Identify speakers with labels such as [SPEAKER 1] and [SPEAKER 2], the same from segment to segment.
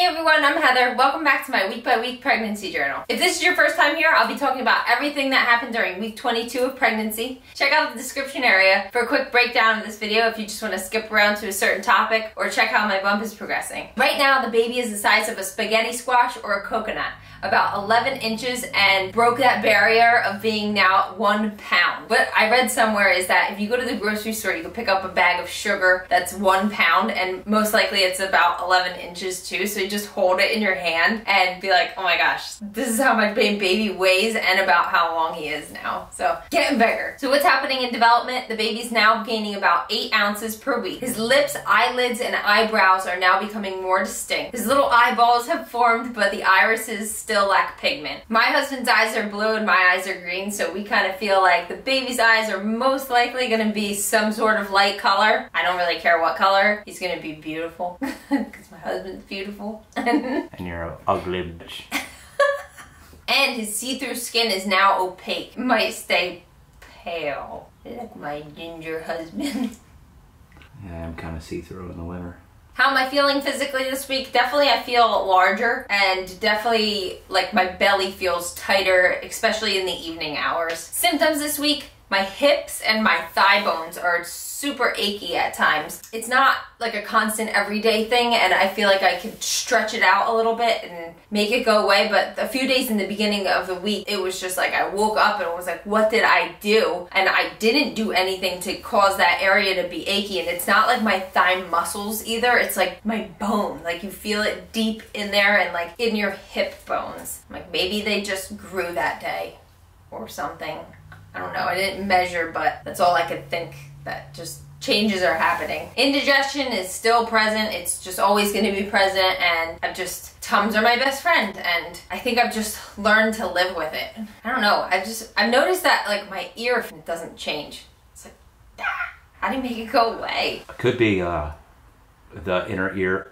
[SPEAKER 1] Hey everyone, I'm Heather. Welcome back to my week by week pregnancy journal. If this is your first time here, I'll be talking about everything that happened during week 22 of pregnancy. Check out the description area for a quick breakdown of this video if you just want to skip around to a certain topic or check how my bump is progressing. Right now, the baby is the size of a spaghetti squash or a coconut about 11 inches and broke that barrier of being now one pound. What I read somewhere is that if you go to the grocery store, you can pick up a bag of sugar that's one pound and most likely it's about 11 inches too. So you just hold it in your hand and be like, oh my gosh, this is how much baby weighs and about how long he is now. So getting bigger. So what's happening in development? The baby's now gaining about eight ounces per week. His lips, eyelids, and eyebrows are now becoming more distinct. His little eyeballs have formed, but the irises still lack pigment. My husband's eyes are blue and my eyes are green, so we kind of feel like the baby's eyes are most likely going to be some sort of light color. I don't really care what color. He's going to be beautiful because my husband's beautiful.
[SPEAKER 2] and you're an ugly bitch.
[SPEAKER 1] and his see-through skin is now opaque. Might stay pale, like my ginger husband.
[SPEAKER 2] Yeah, I'm kind of see-through in the winter.
[SPEAKER 1] How am I feeling physically this week? Definitely I feel larger and definitely like my belly feels tighter, especially in the evening hours. Symptoms this week, my hips and my thigh bones are super achy at times. It's not like a constant everyday thing and I feel like I could stretch it out a little bit and make it go away but a few days in the beginning of the week it was just like I woke up and was like what did I do? And I didn't do anything to cause that area to be achy and it's not like my thigh muscles either. It's like my bone like you feel it deep in there and like in your hip bones. Like maybe they just grew that day or something I don't know I didn't measure but that's all I could think that just changes are happening. Indigestion is still present. It's just always going to be present and I've just Tums are my best friend and I think I've just learned to live with it. I don't know. I've just I've noticed that like my ear doesn't change. It's like ah, how do you make it go away?
[SPEAKER 2] Could be uh the inner ear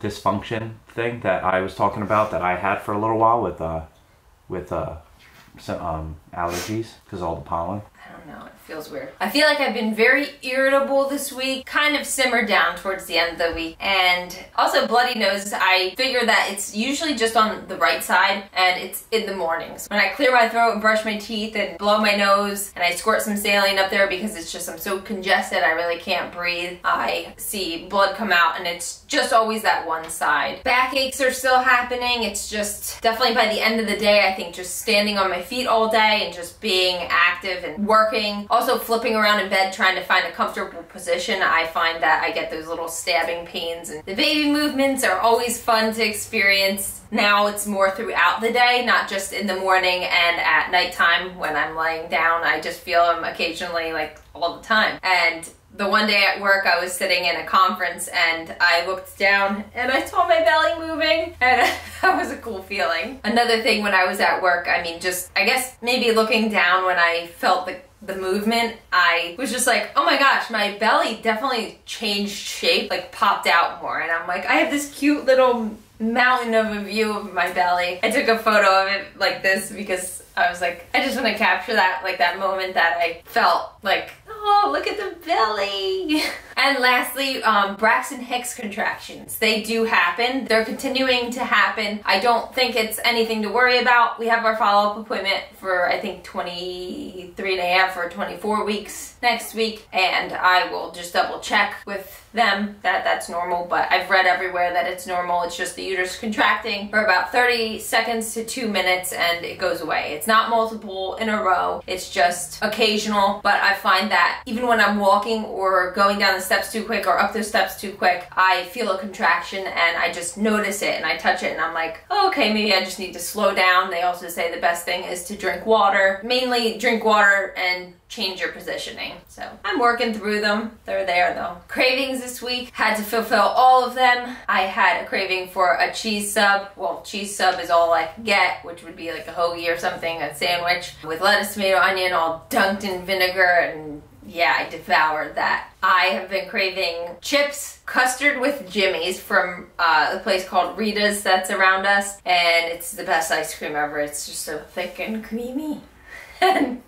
[SPEAKER 2] dysfunction thing that I was talking about that I had for a little while with uh with uh some um allergies because all the pollen
[SPEAKER 1] don't know, it feels weird. I feel like I've been very irritable this week, kind of simmered down towards the end of the week. And also bloody nose, I figure that it's usually just on the right side and it's in the mornings. When I clear my throat and brush my teeth and blow my nose and I squirt some saline up there because it's just I'm so congested I really can't breathe, I see blood come out and it's just always that one side. Backaches are still happening. It's just definitely by the end of the day, I think just standing on my feet all day and just being active and working. Also flipping around in bed trying to find a comfortable position, I find that I get those little stabbing pains. And the baby movements are always fun to experience. Now it's more throughout the day, not just in the morning and at nighttime when I'm laying down. I just feel them occasionally like all the time. And the one day at work I was sitting in a conference and I looked down and I saw my belly moving and that was a cool feeling. Another thing when I was at work, I mean just I guess maybe looking down when I felt the the movement, I was just like, oh my gosh, my belly definitely changed shape, like popped out more. And I'm like, I have this cute little mountain of a view of my belly. I took a photo of it like this because I was like, I just want to capture that, like that moment that I felt like Oh, look at the belly. and lastly, um, Braxton Hicks contractions. They do happen. They're continuing to happen. I don't think it's anything to worry about. We have our follow-up appointment for, I think, 23 and a half or 24 weeks next week. And I will just double check with them that that's normal, but I've read everywhere that it's normal. It's just the uterus contracting for about 30 seconds to two minutes and it goes away. It's not multiple in a row. It's just occasional, but I find that even when I'm walking or going down the steps too quick or up the steps too quick, I feel a contraction and I just notice it and I touch it and I'm like, oh, okay, maybe I just need to slow down. They also say the best thing is to drink water. Mainly drink water and change your positioning. So I'm working through them. They're there though. Cravings this week, had to fulfill all of them. I had a craving for a cheese sub. Well, cheese sub is all I get, which would be like a hoagie or something, a sandwich with lettuce, tomato, onion, all dunked in vinegar and yeah, I devoured that. I have been craving chips, custard with jimmies from uh, a place called Rita's that's around us, and it's the best ice cream ever. It's just so thick and creamy. and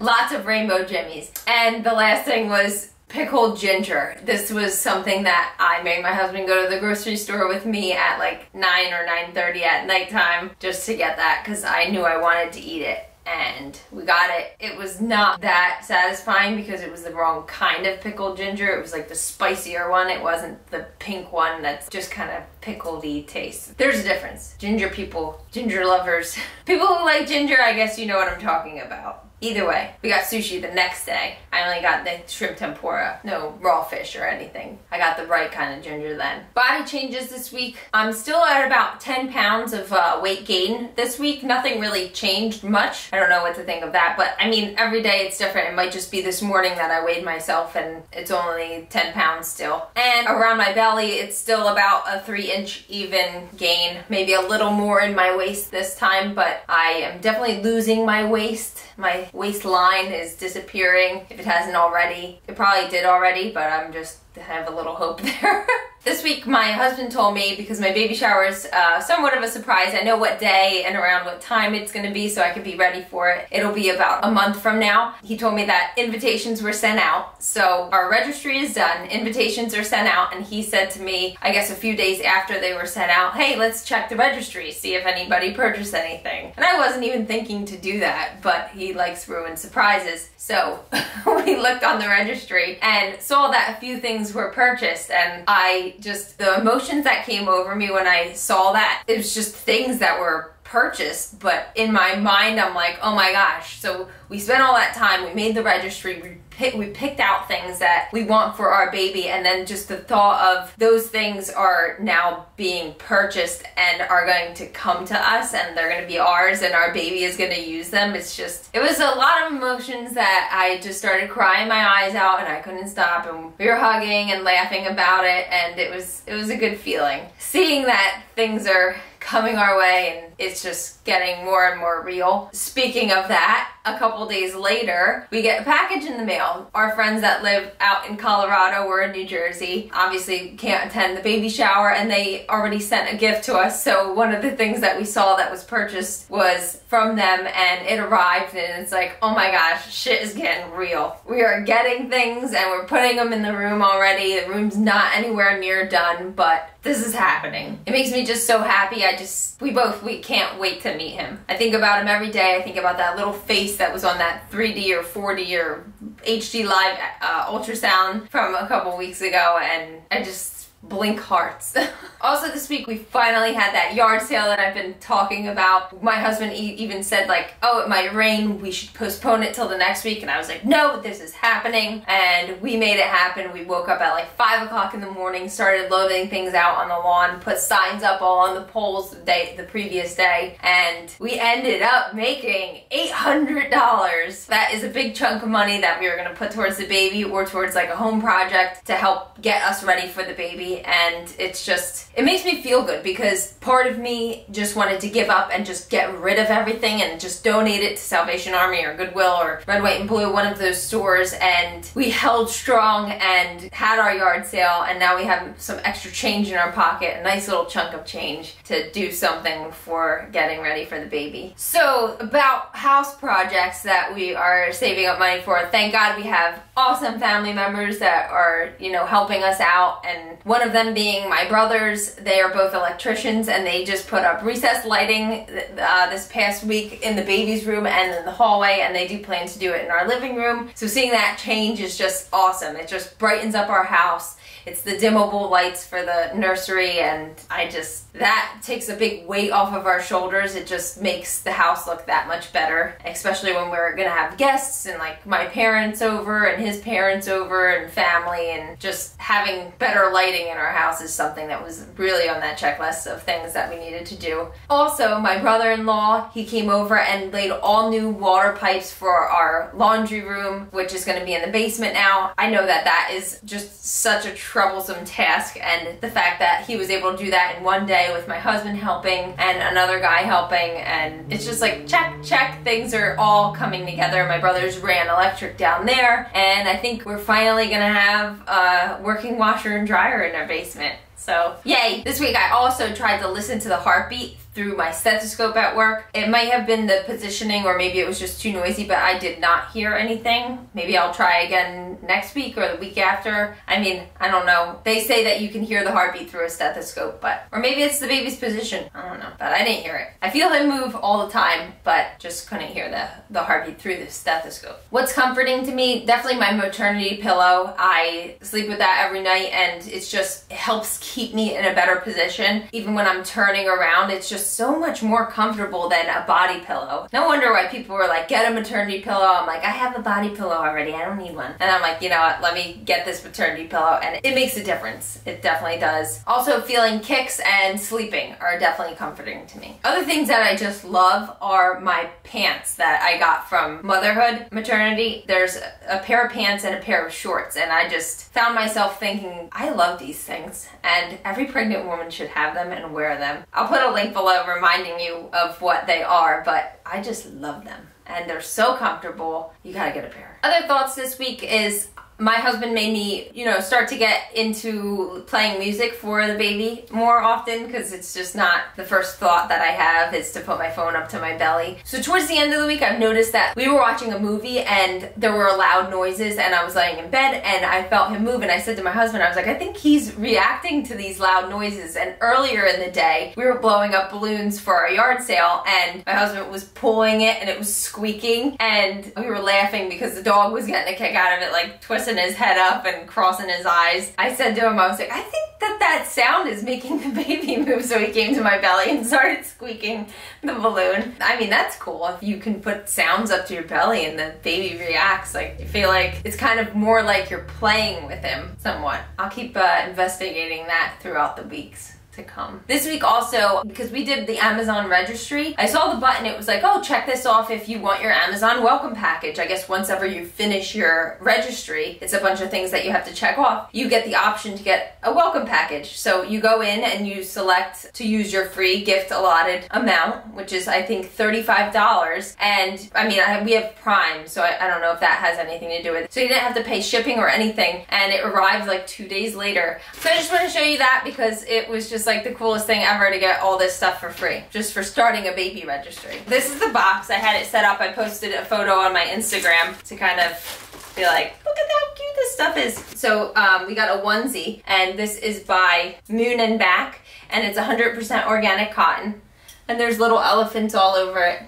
[SPEAKER 1] Lots of rainbow jimmies. And the last thing was pickled ginger. This was something that I made my husband go to the grocery store with me at like 9 or 9.30 at nighttime just to get that because I knew I wanted to eat it and we got it. It was not that satisfying because it was the wrong kind of pickled ginger. It was like the spicier one. It wasn't the pink one that's just kind of pickledy taste. There's a difference. Ginger people, ginger lovers, people who like ginger, I guess you know what I'm talking about. Either way, we got sushi the next day. I only got the shrimp tempura, no raw fish or anything. I got the right kind of ginger then. Body changes this week. I'm still at about 10 pounds of uh, weight gain this week. Nothing really changed much. I don't know what to think of that, but I mean, every day it's different. It might just be this morning that I weighed myself and it's only 10 pounds still. And around my belly, it's still about a three inch even gain. Maybe a little more in my waist this time, but I am definitely losing my waist. My waistline is disappearing if it hasn't already. It probably did already, but I'm just have a little hope there. this week my husband told me because my baby shower is uh, somewhat of a surprise. I know what day and around what time it's going to be so I can be ready for it. It'll be about a month from now. He told me that invitations were sent out. So our registry is done. Invitations are sent out and he said to me, I guess a few days after they were sent out, hey, let's check the registry, see if anybody purchased anything. And I wasn't even thinking to do that, but he likes ruined surprises. So we looked on the registry and saw that a few things were purchased and I just the emotions that came over me when I saw that it was just things that were purchased but in my mind I'm like oh my gosh. So we spent all that time we made the registry we pick, we picked out things that we want for our baby and then just the thought of those things are now being purchased and are going to come to us and they're going to be ours and our baby is going to use them. It's just it was a lot of emotions that I just started crying my eyes out and I couldn't stop and we were hugging and laughing about it and it was it was a good feeling. Seeing that things are coming our way and it's just getting more and more real. Speaking of that, a couple days later, we get a package in the mail. Our friends that live out in Colorado, we're in New Jersey, obviously can't attend the baby shower and they already sent a gift to us. So one of the things that we saw that was purchased was from them and it arrived and it's like, oh my gosh, shit is getting real. We are getting things and we're putting them in the room already. The room's not anywhere near done, but this is happening. It makes me just so happy. I just, we both, we can't wait to meet him. I think about him every day. I think about that little face that was on that 3D or 4D or HD live uh, ultrasound from a couple weeks ago and I just blink hearts. also this week we finally had that yard sale that I've been talking about. My husband e even said like, oh it might rain, we should postpone it till the next week and I was like, no, this is happening and we made it happen. We woke up at like 5 o'clock in the morning, started loading things out on the lawn, put signs up all on the poles the, day, the previous day and we ended up making $800. That is a big chunk of money that we were going to put towards the baby or towards like a home project to help get us ready for the baby and it's just it makes me feel good because part of me just wanted to give up and just get rid of everything and just donate it to Salvation Army or Goodwill or Red, White, and Blue, one of those stores. And we held strong and had our yard sale, and now we have some extra change in our pocket, a nice little chunk of change to do something for getting ready for the baby. So, about house projects that we are saving up money for, thank God we have awesome family members that are, you know, helping us out. And one of them being my brothers. They are both electricians and they just put up recess lighting uh, this past week in the baby's room and in the hallway and they do plan to do it in our living room. So seeing that change is just awesome. It just brightens up our house it's the dimmable lights for the nursery and I just, that takes a big weight off of our shoulders. It just makes the house look that much better, especially when we're gonna have guests and like my parents over and his parents over and family and just having better lighting in our house is something that was really on that checklist of things that we needed to do. Also, my brother-in-law, he came over and laid all new water pipes for our laundry room, which is gonna be in the basement now. I know that that is just such a troublesome task and the fact that he was able to do that in one day with my husband helping and another guy helping and it's just like check check things are all coming together. My brothers ran electric down there and I think we're finally gonna have a working washer and dryer in our basement. So yay! This week I also tried to listen to the heartbeat through my stethoscope at work. It might have been the positioning or maybe it was just too noisy, but I did not hear anything. Maybe I'll try again next week or the week after. I mean, I don't know. They say that you can hear the heartbeat through a stethoscope, but, or maybe it's the baby's position. I don't know, but I didn't hear it. I feel him move all the time, but just couldn't hear the, the heartbeat through the stethoscope. What's comforting to me? Definitely my maternity pillow. I sleep with that every night and it's just, it helps keep me in a better position. Even when I'm turning around, it's just so much more comfortable than a body pillow. No wonder why people were like, get a maternity pillow. I'm like, I have a body pillow already. I don't need one. And I'm like, you know what? Let me get this maternity pillow. And it makes a difference. It definitely does. Also, feeling kicks and sleeping are definitely comforting to me. Other things that I just love are my pants that I got from motherhood, maternity. There's a pair of pants and a pair of shorts. And I just found myself thinking, I love these things. And every pregnant woman should have them and wear them. I'll put a link below reminding you of what they are, but I just love them. And they're so comfortable. You gotta get a pair. Other thoughts this week is my husband made me, you know, start to get into playing music for the baby more often because it's just not the first thought that I have is to put my phone up to my belly. So towards the end of the week, I've noticed that we were watching a movie and there were loud noises and I was laying in bed and I felt him move and I said to my husband, I was like, I think he's reacting to these loud noises. And earlier in the day, we were blowing up balloons for our yard sale and my husband was pulling it and it was squeaking and we were laughing because the dog was getting a kick out of it, like twisting twisting his head up and crossing his eyes. I said to him, I was like, I think that that sound is making the baby move. So he came to my belly and started squeaking the balloon. I mean, that's cool. If you can put sounds up to your belly and the baby reacts, like you feel like it's kind of more like you're playing with him somewhat. I'll keep uh, investigating that throughout the weeks to come. This week also, because we did the Amazon registry, I saw the button, it was like, oh, check this off if you want your Amazon welcome package. I guess once ever you finish your registry, it's a bunch of things that you have to check off. You get the option to get a welcome package. So you go in and you select to use your free gift allotted amount, which is I think $35. And I mean, I, we have Prime, so I, I don't know if that has anything to do with it. So you didn't have to pay shipping or anything. And it arrived like two days later. So I just want to show you that because it was just like the coolest thing ever to get all this stuff for free, just for starting a baby registry. This is the box. I had it set up. I posted a photo on my Instagram to kind of be like, look at how cute this stuff is. So um, we got a onesie, and this is by Moon and Back, and it's 100% organic cotton. And there's little elephants all over it.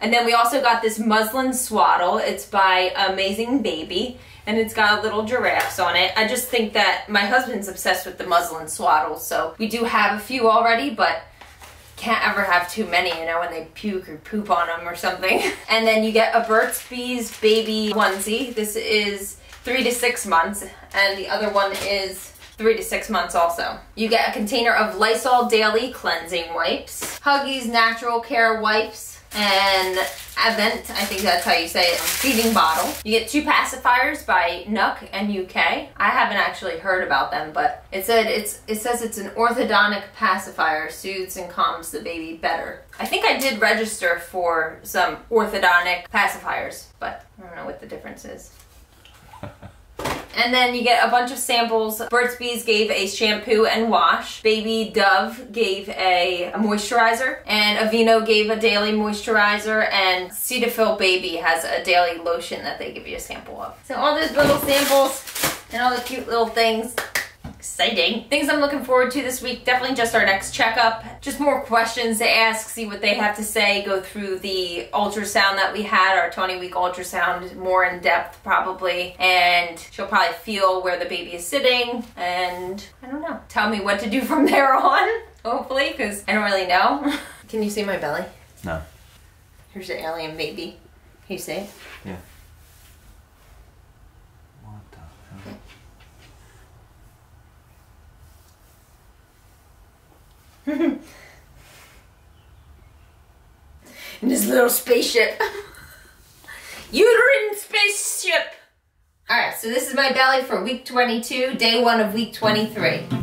[SPEAKER 1] And then we also got this muslin swaddle. It's by Amazing Baby and it's got little giraffes on it. I just think that my husband's obsessed with the muslin swaddles, so we do have a few already, but can't ever have too many, you know, when they puke or poop on them or something. and then you get a Burt's Bees baby onesie. This is three to six months, and the other one is three to six months also. You get a container of Lysol Daily Cleansing Wipes, Huggies Natural Care Wipes, and Avent, I think that's how you say it, feeding bottle. You get two pacifiers by NUK and UK. I haven't actually heard about them, but it said it's it says it's an orthodontic pacifier, soothes and calms the baby better. I think I did register for some orthodontic pacifiers, but I don't know what the difference is. And then you get a bunch of samples. Burt's Bees gave a shampoo and wash. Baby Dove gave a, moisturizer. And Aveeno gave a daily moisturizer. And Cetaphil Baby has a daily lotion that they give you a sample of. So all those little samples and all the cute little things exciting. Things I'm looking forward to this week, definitely just our next checkup. Just more questions to ask, see what they have to say, go through the ultrasound that we had, our 20 week ultrasound more in depth probably. And she'll probably feel where the baby is sitting and I don't know, tell me what to do from there on, hopefully, because I don't really know. Can you see my belly?
[SPEAKER 2] No.
[SPEAKER 1] Here's your alien baby. Can you see it?
[SPEAKER 2] Yeah.
[SPEAKER 1] in this little spaceship. Uterine spaceship! Alright, so this is my belly for week 22, day one of week 23.